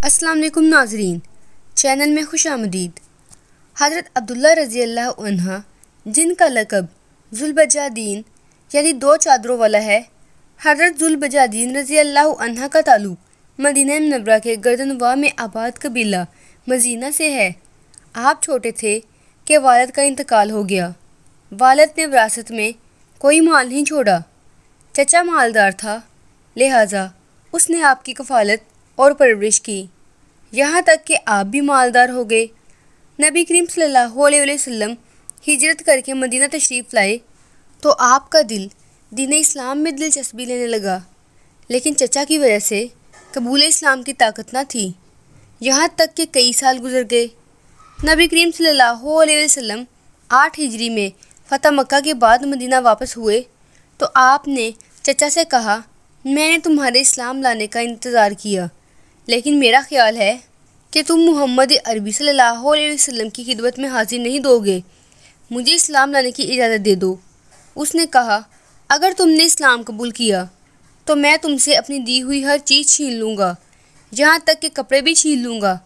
अस्सलाम वालेकुम नाजरीन चैनल में खुश आमदीद। हज़रत अब्दुल्ला रज़ी अल्लाह जिनका लकब जुलबजादीन, यानी दो चादरों वाला है, हज़रत जुलबजादीन रज़ी अल्लाह का ताल्लुक़ मदीना मनवरा के गर्दनवा में आबाद कबीला मजीना से है। आप छोटे थे कि वालद का इंतकाल हो गया। वालद ने विरासत में कोई माल नहीं छोड़ा। चचा मालदार था, लिहाजा उसने आपकी कफालत और परवरिश की। यहाँ तक कि आप भी मालदार हो गए। नबी करीम सल्लल्लाहु अलैहि वसल्लम हिजरत करके मदीना तशरीफ़ लाए तो आपका दिल दीन इस्लाम में दिलचस्पी लेने लगा। लेकिन चचा की वजह से कबूल इस्लाम की ताकत ना थी। यहाँ तक कि कई साल गुजर गए। नबी करीम सल्लल्लाहु अलैहि वसल्लम आठ हिजरी में फ़तह मक्का के बाद मदीना वापस हुए तो आपने चचा से कहा, मैंने तुम्हारे इस्लाम लाने का इंतज़ार किया। लेकिन मेरा ख्याल है कि तुम मोहम्मद अरबी सल्लल्लाहु अलैहि वसल्लम की खिदमत में हाजिर नहीं दोगे। मुझे इस्लाम लाने की इजाज़त दे दो। उसने कहा, अगर तुमने इस्लाम कबूल किया तो मैं तुमसे अपनी दी हुई हर चीज़ छीन लूँगा, यहाँ तक कि कपड़े भी छीन लूँगा।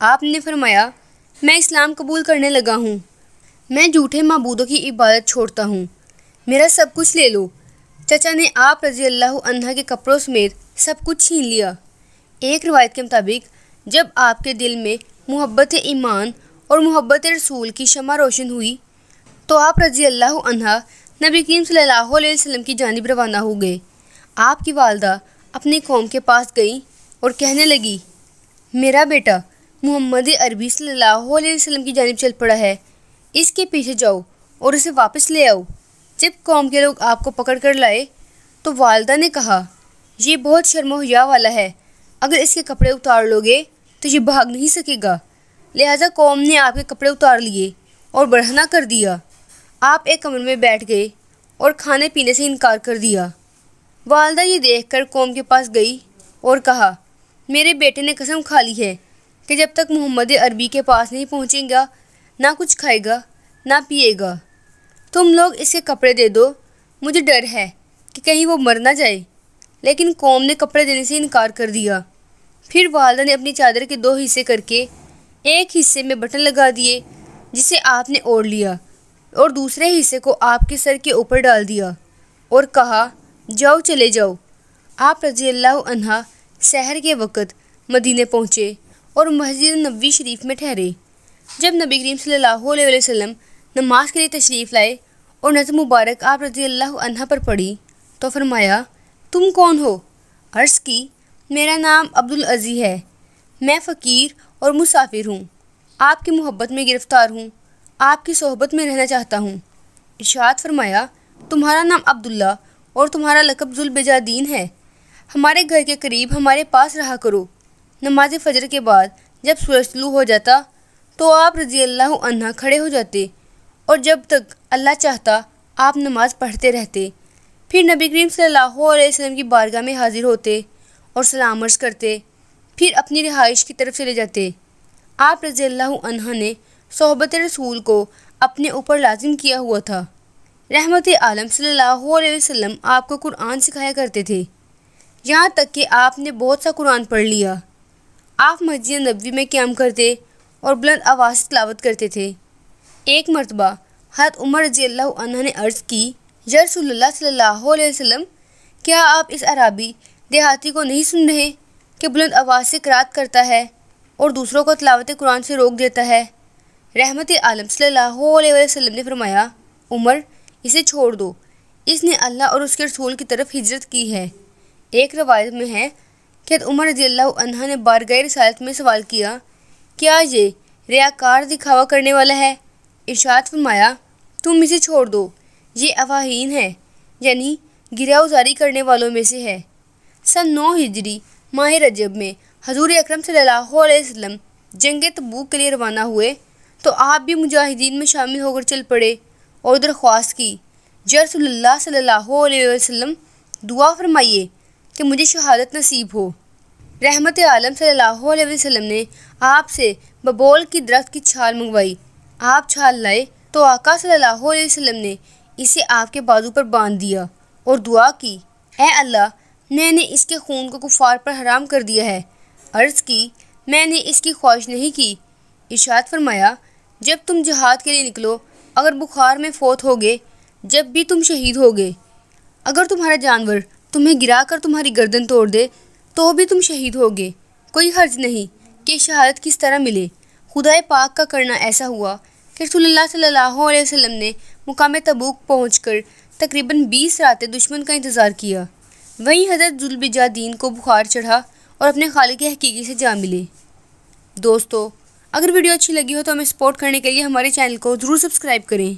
आपने फरमाया, मैं इस्लाम कबूल करने लगा हूँ। मैं झूठे मबूदों की इबादत छोड़ता हूँ। मेरा सब कुछ ले लो। चचा ने आप रज़ी अल्लाह अनहा के कपड़ों समेत सब कुछ छीन लिया। एक रिवायत के मुताबिक, जब आपके दिल में मोहब्बत ईमान और मोहब्बत रसूल की शमा रोशन हुई तो आप रज़ी अल्लाह अनहा नबी करीम सल्लल्लाहु अलैहि वसल्लम की जानब रवाना हो गए। आपकी वालदा अपनी कौम के पास गई और कहने लगी, मेरा बेटा मोहम्मद अरबी सल्लल्लाहु अलैहि वसल्लम की जानब चल पड़ा है। इसके पीछे जाओ और उसे वापस ले आओ। जब कौम के लोग आपको पकड़ कर लाए तो वालदा ने कहा यह बहुत शर्मोहिया वाला है। अगर इसके कपड़े उतार लोगे तो ये भाग नहीं सकेगा। लिहाजा कौम ने आपके कपड़े उतार लिए और बढ़ना कर दिया। आप एक कमरे में बैठ गए और खाने पीने से इनकार कर दिया। वालदा ये देखकर कौम के पास गई और कहा, मेरे बेटे ने कसम खा ली है कि जब तक मोहम्मद अरबी के पास नहीं पहुँचेगा, ना कुछ खाएगा, ना पिएगा। तुम लोग इसके कपड़े दे दो। मुझे डर है कि कहीं वो मर ना जाए। लेकिन कौम ने कपड़े देने से इनकार कर दिया। फिर वालदा ने अपनी चादर के दो हिस्से करके एक हिस्से में बटन लगा दिए, जिसे आपने ओढ़ लिया, और दूसरे हिस्से को आपके सर के ऊपर डाल दिया और कहा, जाओ, चले जाओ। आप रज़ी अल्लाह शहर के वक़्त मदीने पहुँचे और मस्जिद नबी शरीफ में ठहरे। जब नबी करीम सल्लल्लाहु अलैहि वसल्लम नमाज़ के लिए तशरीफ़ लाए और नज़र मुबारक आप रज़ी अल्लाह पर पड़ी तो फरमाया तुम कौन हो? अर्ज़ की, मेरा नाम अब्दुल अज़ी है। मैं फ़कीर और मुसाफिर हूँ। आपकी मोहब्बत में गिरफ़्तार हूँ। आपकी सोहबत में रहना चाहता हूँ। इशात फरमाया, तुम्हारा नाम अब्दुल्ला और तुम्हारा लकब जुलबजादीन है। हमारे घर के करीब हमारे पास रहा करो। नमाज़ फ़जर के बाद जब सूरज तलू हो जाता तो आप रज़ी अल्लाह खड़े हो जाते और जब तक अल्लाह चाहता, आप नमाज़ पढ़ते रहते। फिर नबी करीम सल्लल्लाहु अलैहि वसल्लम की बारगाह में हाजिर होते और सलाम अर्ज़ करते, फिर अपनी रिहाइश की तरफ़ चले जाते। आप रज़ी अल्लाह ने सोहबत रसूल को अपने ऊपर लाजिम किया हुआ था। रहमत आलम सल्लल्लाहु अलैहि वसल्लम आपको कुरान सिखाया करते थे। यहाँ तक कि आपने बहुत सा कुरान पढ़ लिया। आप मस्जिद नबी में क्याम करते और बुलंद आवाज़ तलावत करते थे। एक मरतबा हत उमर रज़ी ने अर्ज़ की यरसोल्ला सल्लल्लाहु अलैहि क्या आप इस अराबी देहाती को नहीं सुन रहे कि बुलंद आवाज़ से करात करता है और दूसरों को तलावत कुरान से रोक देता है? रहमत आलम सल्लल्लाहु अलैहि ने फरमाया, उमर, इसे छोड़ दो। इसने अल्लाह और उसके रसूल की तरफ़ हिजरत की है। एक रवायत में है कि उमर रज़ी अल्लाह ने बारगाह रसालत में सवाल किया, क्या ये रियाकार दिखावा करने वाला है? इर्शाद फरमाया, तुम इसे छोड़ दो। ये अवाहीन है, यानी गिरा उजारी करने वालों में से है। सन नौ हिजरी, माह रजब में हजूर अक्रम सल्लल्लाहु जंग तबूक के लिए रवाना हुए तो आप भी मुजाहिदीन में शामिल होकर चल पड़े और दरख्वास्त की। जरसल्ला सल्लल्लाहु दुआ फरमाइए कि मुझे शहादत नसीब हो। रहमत आलम सल्लल्लाहु ने आपसे बबोल की दरख्त की छाल मंगवाई। आप छाल लाए तो आका सल्लल्लाहु अलैहि वसल्लम ने इसे आपके बाजू पर बाँध दिया और दुआ की ए अल्लाह, मैंने इसके खून को कुफार पर हराम कर दिया है। अर्ज़ की, मैंने इसकी ख्वाहिश नहीं की। इशात फरमाया, जब तुम जहाद के लिए निकलो, अगर बुखार में फोत होगे, जब भी तुम शहीद होगे, अगर तुम्हारा जानवर तुम्हें गिरा कर तुम्हारी गर्दन तोड़ दे तो भी तुम शहीद होगे। कोई हर्ज नहीं कि शहादत किस तरह मिले। खुदा पाक का करना ऐसा हुआ कि रसोल्ला अलैहि वसल्लम ने मुकाम तबूक पहुँच कर तकरीबन बीस रातें दुश्मन का इंतज़ार किया। वहीं हज़रत जुलबिजादीन को बुखार चढ़ा और अपने खाले के हकीकी से जा मिले। दोस्तों, अगर वीडियो अच्छी लगी हो तो हमें सपोर्ट करने के लिए हमारे चैनल को ज़रूर सब्सक्राइब करें।